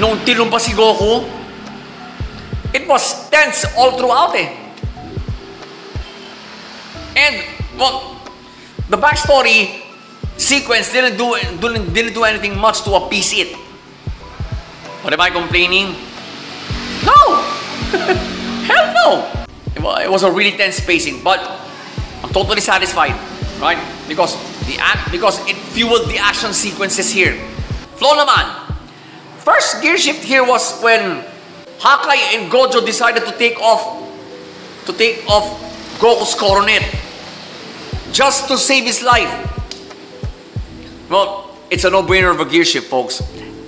nung tinumpa si Goku. It was tense all throughout eh. And, well, the backstory sequence didn't do, didn't, didn't do anything much to appease it. But am I complaining? No! (laughs) Hell no! It was a really tense pacing, but I'm totally satisfied, right? Because the act, because it fueled the action sequences here. Flow naman. First gear shift here was when Hakai and Gojo decided to take off to take off Goku's coronet just to save his life. Well, it's a no-brainer of a gear shift, folks.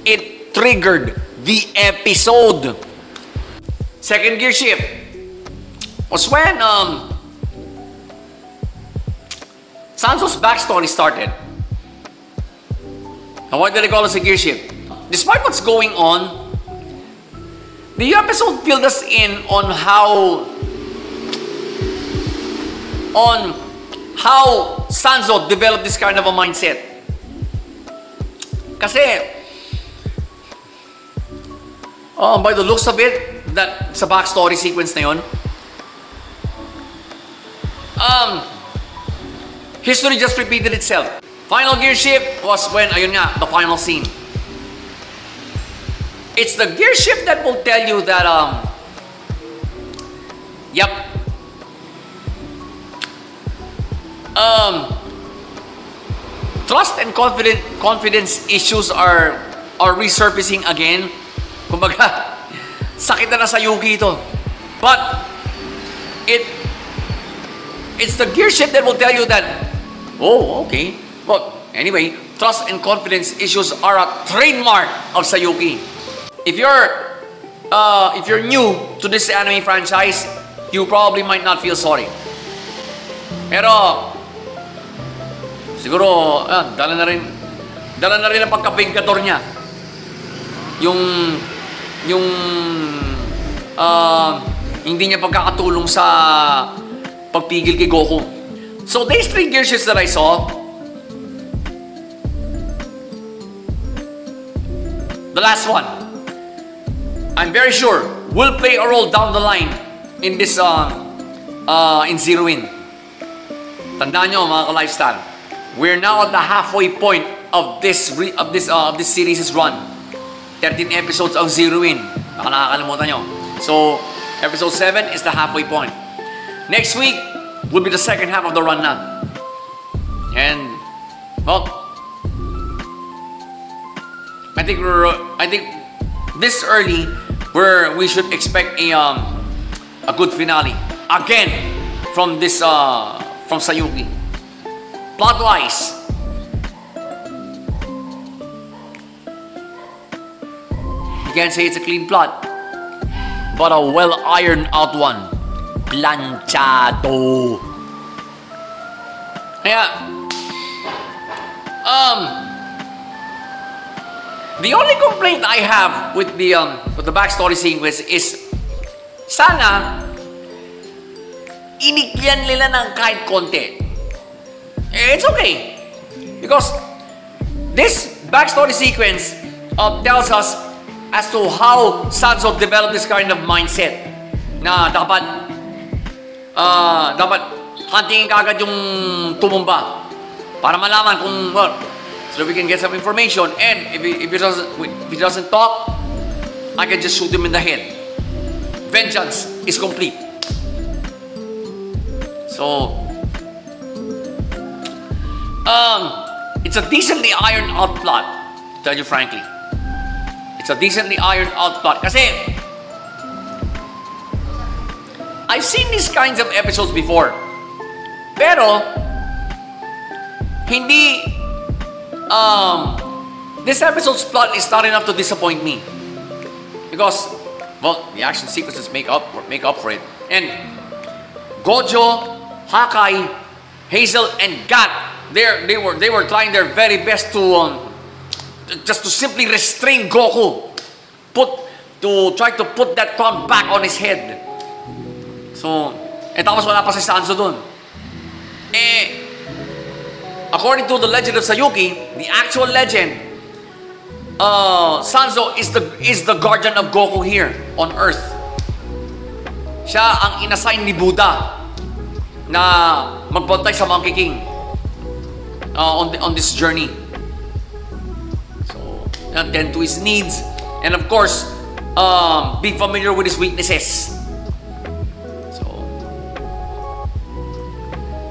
It triggered the episode. Second gear shift was when um, Sanso's backstory started. Now, why did I call this a gear shift? Despite what's going on, the episode filled us in on how on how Sanzo developed this kind of a mindset. Kasi, oh, by the looks of it, that sa backstory sequence na yun, um, history just repeated itself. Final gear shift was when, ayun nga, the final scene. It's the gear shift that will tell you that, um, yep, um, trust and confident confidence issues are are resurfacing again. Kumbaga, sakit na na sa Yuki ito. But it it's the gear shift that will tell you that oh, okay. But anyway, trust and confidence issues are a trademark of Sayuki. If you're uh, if you're new to this anime franchise, you probably might not feel sorry. Pero Siguro, ah, dala na rin, dala na rin ang pagkabingkador niya. Yung, yung, ah, hindi niya pagkakatulong sa pagpigil kay Goku. So, these three gear shifts that I saw, the last one, I'm very sure will play a role down the line in this, uh, uh, in Zero In. Tandaan nyo, mga ka-lifestyle, we're now at the halfway point of this of this uh, of this series' run. 13 episodes of Zero In. Baka nakakalimutan nyo. So, episode 7 is the halfway point. Next week will be the second half of the run na. And, well, I think we're, I think this early, where we should expect a um, a good finale again from this uh, from Sayuki. Plot you can't say it's a clean plot, but a well ironed out one. Planchado. Kaya, um, the only complaint I have with the um, with the backstory sequence is sana inikyan nila ng kahit konti. Eh, It's okay. Because this backstory sequence uh, tells us as to how Sanzo developed this kind of mindset. Na dapat uh, dapat huntingin kagad yung tumumba para malaman kung well, so we can get some information. And if he, if he doesn't if he doesn't talk I can just shoot him in the head. Vengeance is complete. So um it's a decently ironed out plot to tell you frankly a decently ironed out plot kasi I've seen these kinds of episodes before. Pero, hindi, um, this episode's plot is not enough to disappoint me. Because, well, the action sequences make up, make up for it. And, Gojo, Hakai, Hazel, and Gat, they they were, they were trying their very best to, um, just to simply restrain Goku. Put, to try to put that crown back on his head. So, eh tapos wala pa si Sanzo dun. Eh, according to the legend of Sayuki, the actual legend, uh, Sanzo is the is the guardian of Goku here on Earth. Siya ang inassign ni Buddha na magbantay sa Monkey King uh, on, the, on this journey. Attend to his needs. And of course, um, be familiar with his weaknesses. So,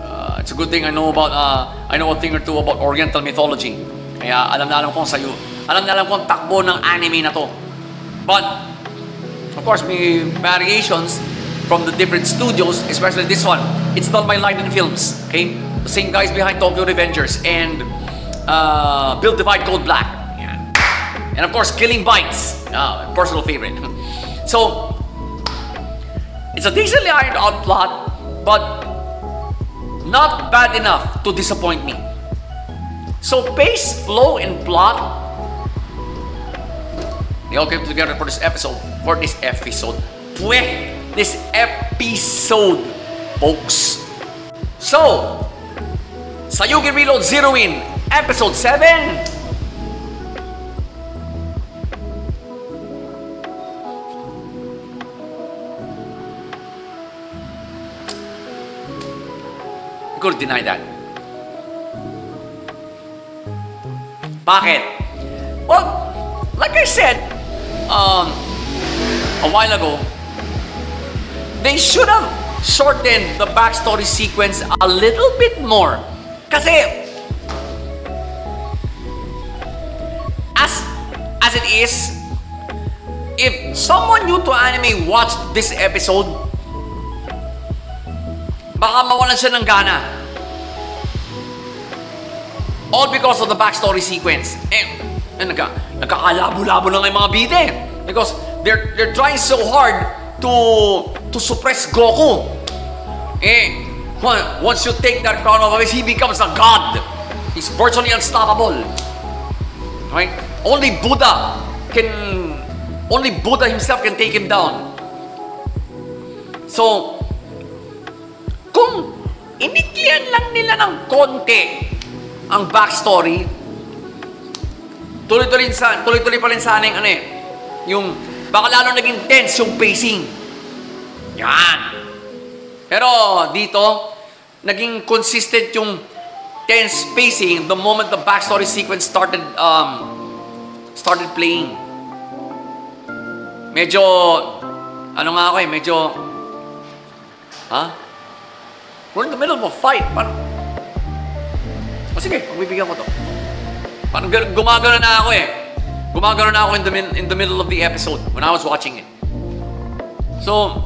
uh, it's a good thing I know about, uh, I know a thing or two about Oriental mythology. Kaya alam na alam ko sa iyo, alam na alam ko ang takbo ng anime na to. But, of course, may variations from the different studios, especially this one. It's done by Lightning Films, okay? The same guys behind Tokyo Revengers and uh, Build Divide Cold Black. And of course, Killing Bites, uh, personal favorite. (laughs) So, it's a decently ironed out plot, but not bad enough to disappoint me. So, pace, flow, and plot They all came together for this episode. For this episode. Pweh! This episode, folks. So, Sayugi Reload Zero In, Episode 7. Could deny that. Bakit? Well, like I said, um, a while ago, they should have shortened the backstory sequence a little bit more. Kasi, as, as it is, if someone new to anime watched this episode, baka mawalan siya ng gana. All because of the backstory sequence. Eh, eh nagka, nagkakalabo-labo na yung mga bide. Because they're, they're trying so hard to to suppress Goku. Eh, once you take that crown of him, he becomes a god. He's virtually unstoppable. Right? Only Buddha can, only Buddha himself can take him down. So, kung iniklian lang nila ng konti ang backstory, tuloy-tuloy sa tuloy-tuloy pa rin sana yung ano eh, yung baka lalo naging tense yung pacing. Yan. Pero dito, naging consistent yung tense pacing the moment the backstory sequence started um started playing. Medyo ano nga ako eh, medyo ha? We're in the middle of a fight. Parang, o sige, pagbibigyan ko to. Parang gumagano na ako eh. Gumagano na ako in the, in the middle of the episode when I was watching it. So,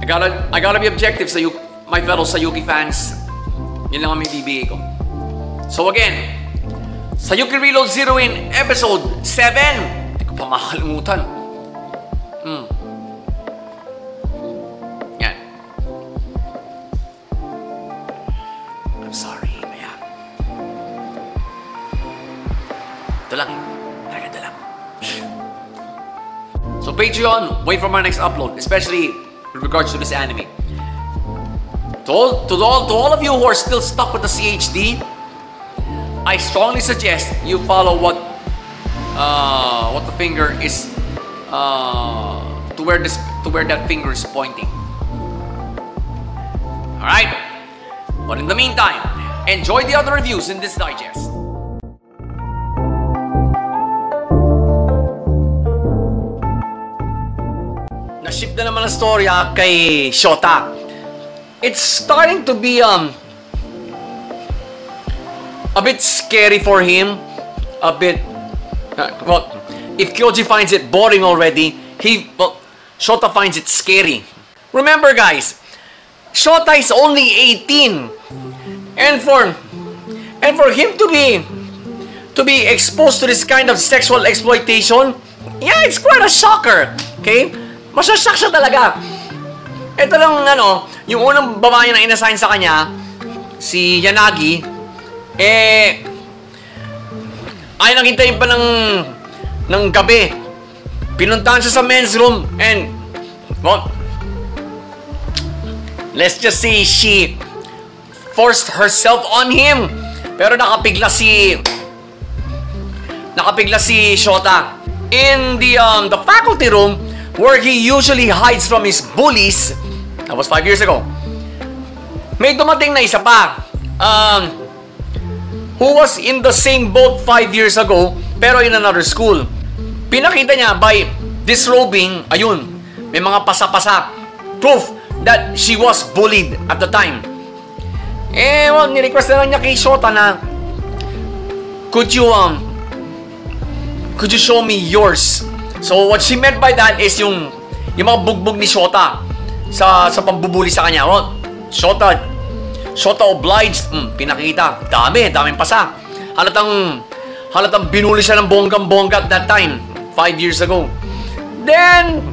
I gotta, I gotta be objective sa you, my fellow Sayuki fans. Yun lang ang may bibigay ko. So again, Sayuki Reload Zero in episode 7. Hindi ko pa makakalimutan. So Patreon, wait for my next upload, especially with regards to this anime. To all, to all, to all of you who are still stuck with the CHD, I strongly suggest you follow what uh, what the finger is uh, to where this to where that finger is pointing. All right. But in the meantime, enjoy the other reviews in this digest. Na-shift na naman ang storya kay Shota. It's starting to be um a bit scary for him. A bit uh, well, if Kyoji finds it boring already, he well, Shota finds it scary. Remember guys, Shota is only 18. And for and for him to be to be exposed to this kind of sexual exploitation, yeah, it's quite a shocker. Okay? Masashock siya talaga. Ito lang, ano, yung unang babae na inassign sa kanya, si Yanagi, eh, ay naghintayin pa ng, ng gabi. Pinuntahan siya sa men's room and, well, let's just say she forced herself on him. Pero nakapigla si, nakapigla si Shota. In the, um, the faculty room, where he usually hides from his bullies, That was 5 years ago. May dumating na isa pa. Um, who was in the same boat 5 years ago, pero in another school. Pinakita niya by disrobing, ayun, may mga pasa-pasa. Proof that she was bullied at the time. Eh, well, nirequest na lang niya kay Shota na, could you, um, could you show me yours? So, what she meant by that is yung, yung mga bugbog ni Shota sa, sa pambubuli sa kanya. Well, Shota, Shota obliged, mm, pinakita, dami, daming pasa. Halatang, halatang binuli siya ng bonggang-bongga at that time, five years ago. Then,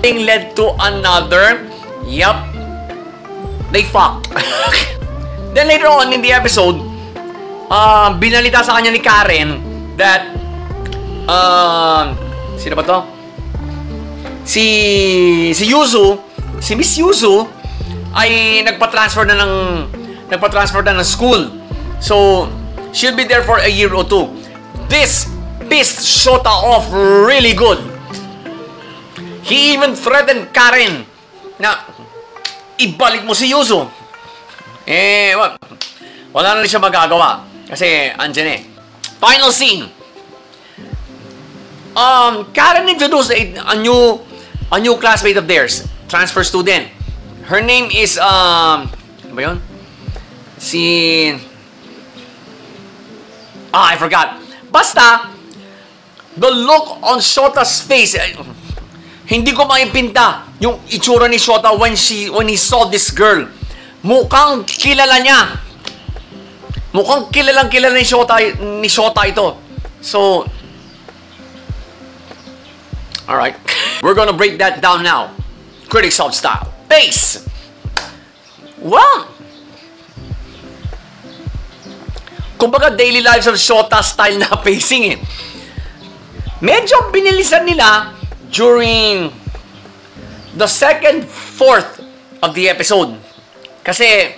thing led to another. Yup. They fucked. (laughs) Then later on in the episode, uh, binalita sa kanya ni Karen that, uh, sino ba to? Si, si Yuzu, si Miss Yuzu, ay nagpa-transfer na ng, nagpa-transfer na ng school. So, she'll be there for a year or two. This pissed Shota off really good. He even threatened Karen na ibalik mo si Yuzo. Eh, wa- wala na rin siya magagawa. Kasi, andyan eh. Final scene. Um, Karen introduced a, a new a new classmate of theirs, transfer student. Her name is, um, ano ba yun? Si... Ah, I forgot. Basta, the look on Shota's face, eh, hindi ko maipinta yung itsura ni Shota when she when he saw this girl. Mukhang kilala niya. Mukhang kilalang kilala ni Shota ni Shota ito. So All right. We're gonna break that down now. Critics of style. Base. Well, kumbaga daily lives of Shota style na (laughs) pacing eh. Medyo binilisan nila during the second fourth of the episode. Kasi,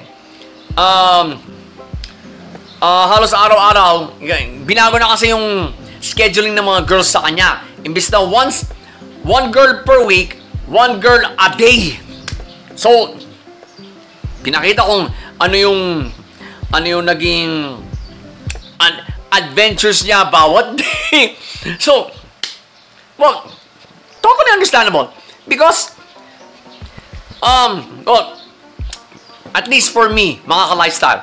um, ah, halos araw-araw, binago na kasi yung scheduling ng mga girls sa kanya. Imbis na once, one girl per week, one girl a day. So, pinakita kong ano yung, ano yung naging ad- adventures niya bawat (laughs) day. so, well, totally understandable. Because, um, well, at least for me, mga ka-lifestyle,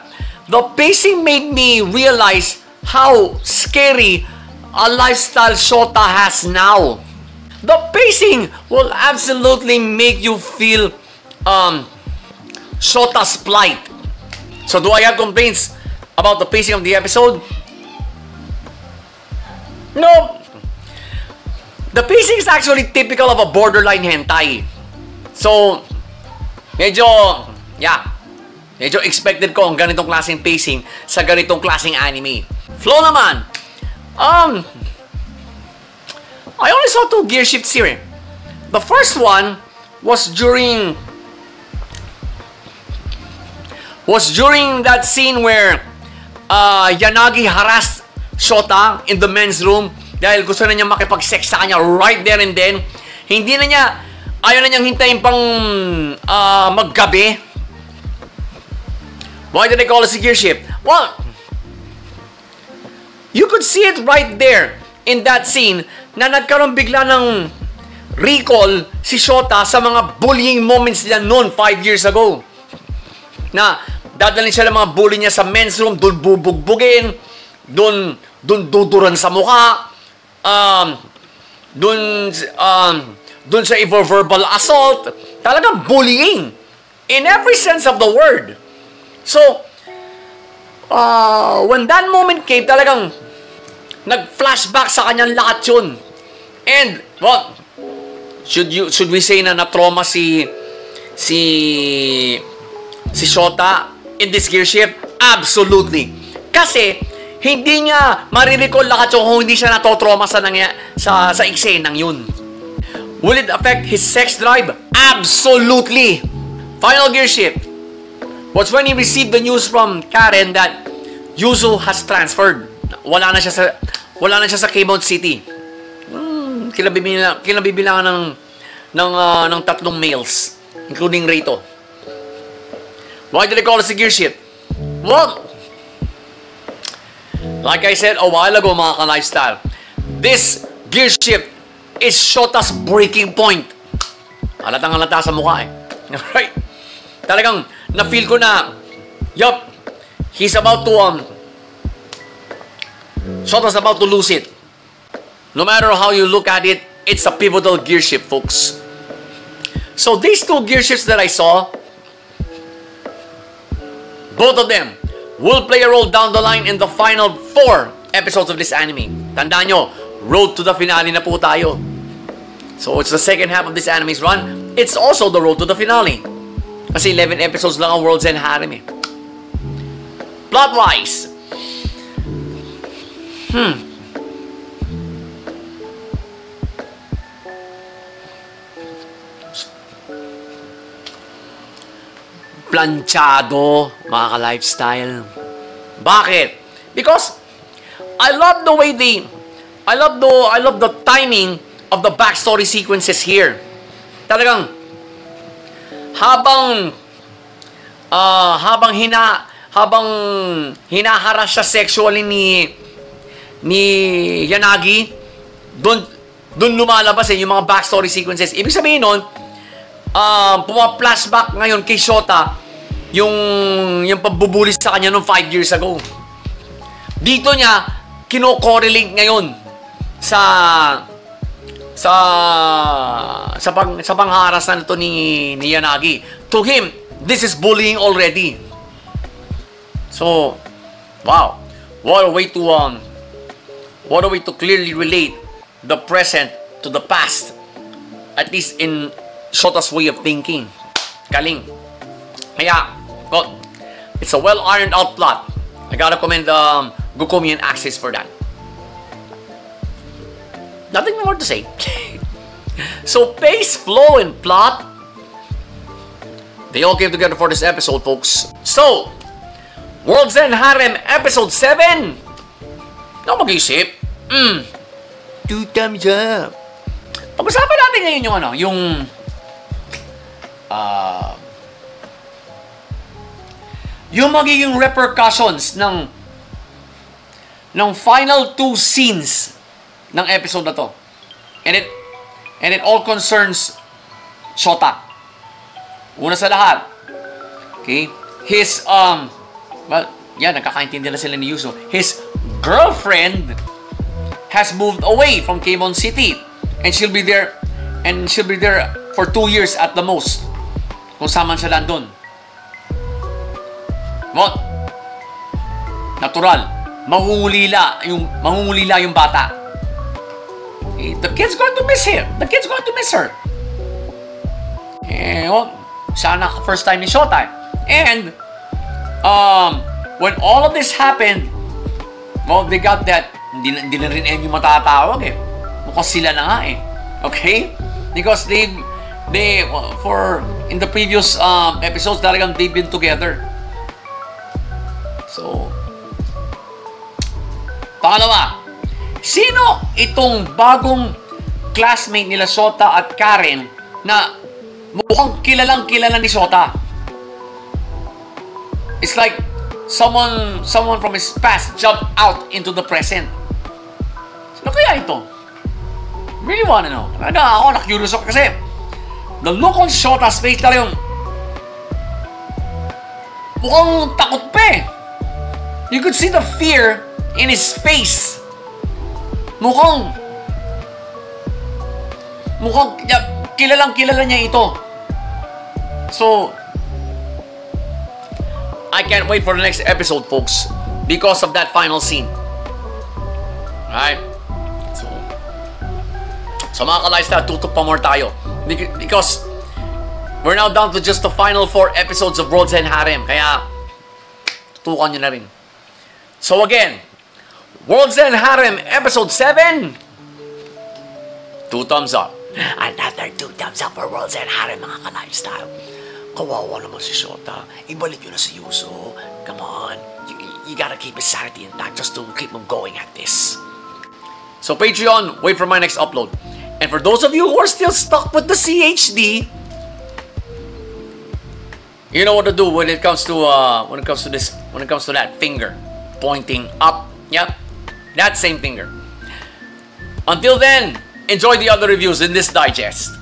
the pacing made me realize how scary a lifestyle Shota has now. The pacing will absolutely make you feel um, Shota's plight. So do I have complaints about the pacing of the episode? No. The pacing is actually typical of a borderline hentai. So, medyo, yeah, medyo expected ko ang ganitong klaseng pacing sa ganitong klaseng anime. Flow naman, um, I only saw two gear shifts here. The first one was during was during that scene where uh, Yanagi harassed Shota in the men's room dahil gusto na niya makipag-sex sa kanya right there and then. Hindi na niya, ayaw na niyang hintayin pang uh, maggabi. Why did I call it a gear shift? Well, you could see it right there in that scene na nagkaroon bigla ng recall si Shota sa mga bullying moments niya noon 5 years ago. Na dadalhin siya ng mga bully niya sa men's room, doon bubugbugin, doon doon duduran sa mukha, um, doon um, doon sa verbal assault, talagang bullying in every sense of the word. So, uh, when that moment came, talagang nag-flashback sa kanyang lahat yun. And, well, should you should we say na na-trauma si si si Shota in this gear shift? Absolutely. Kasi hindi niya marirecall lahat yung kung hindi siya natotrauma sa nangya, sa sa eksenang yun. Will it affect his sex drive? Absolutely. Final gear shift was when he received the news from Karen that Yuzo has transferred. Wala na siya sa wala na siya sa Kmount City. Kinabibilangan, kinabibilangan ng ng, ah, ng tatlong males, including Rito. Why did I call this a gear shift? Well, like I said a while ago mga ka-lifestyle, this gear shift is Shota's breaking point. Halatang halata sa mukha eh. (laughs) Right? Talagang na-feel ko na, yup, he's about to, um, Shota's about to lose it. No matter how you look at it, it's a pivotal gear shift, folks. So these two gear shifts that I saw, both of them will play a role down the line in the final four episodes of this anime. Tandaan nyo, road to the finale na po tayo. So it's the second half of this anime's run. It's also the road to the finale. Kasi 11 episodes lang ang World's End Harem eh. Plot-wise, hmm, planchado, mga ka-lifestyle. Bakit? Because I love the way they I love the I love the timing of the backstory sequences here. Talagang habang uh, habang hina habang hinaharas siya sexually ni ni Yanagi, doon doon lumalabas eh, yung mga backstory sequences. Ibig sabihin nun, uh, puma-flashback ngayon kay Shota yung yung pagbubulis sa kanya nung 5 years ago. Dito niya kino-correlate ngayon sa sa sa pang sa pangharasan nito ni ni Yanagi. To him, this is bullying already. So, wow. What a way to um what a way to clearly relate the present to the past. At least in Shota's way of thinking. Galing. Kaya, well, it's a well ironed out plot. I gotta commend um, Gukumi and Axis for that. Nothing more to say. (laughs) so, pace, flow, and plot, they all came together for this episode, folks. So, World's End Harem, Episode 7! Na mag-isip? Mm. Two thumbs up. Pag-usapan natin ngayon yung ano, yung... Uh, yung magiging repercussions ng ng final two scenes ng episode na to. And it and it all concerns Shota. Una sa lahat, okay, his, um, well, yan, nagkakaintindi na sila ni Yuso. His girlfriend has moved away from Kamon City and she'll be there and she'll be there for two years at the most kung saan man siya landon. What? Natural. Mangungulila yung, mangungulila yung bata. Eh, the kid's going to miss him. The kid's going to miss her. Eh, oh, sana first time ni Showtime. And, um, when all of this happened, well, they got that, hindi, hindi na rin Emi matatawag eh. Mukhang sila na nga eh. Okay? Because they, they, for, in the previous um, episodes, talagang they've been together. So, pangalawa, sino itong bagong classmate nila Sota at Karen na mukhang kilalang kilala ni Sota? It's like someone someone from his past jumped out into the present. Sino kaya ito? Really wanna know. Talaga ako, na-curious ako kasi the look on Shota's face talagang mukhang takot pa eh. You could see the fear in his face. Mukhang mukhang kilalang kilala niya ito. So, I can't wait for the next episode, folks, because of that final scene. Right? So, mga ka-lifestyle, tutok pa more tayo. Bec- Because, we're now down to just the final four episodes of World's End Harem. Kaya, tutukan nyo na rin. So again, World's End Harem Episode 7, two thumbs up. Another two thumbs up for World's End Harem, mga ka-lifestyle. Kawawa naman si Shota. Ibalik yun na si Yuso. Come on. You, you gotta keep his sanity intact just to keep him going at this. So Patreon, wait for my next upload. And for those of you who are still stuck with the CHD, you know what to do when it comes to uh, when it comes to this when it comes to that finger pointing up. Yep, that same finger. Until then, enjoy the other reviews in this digest.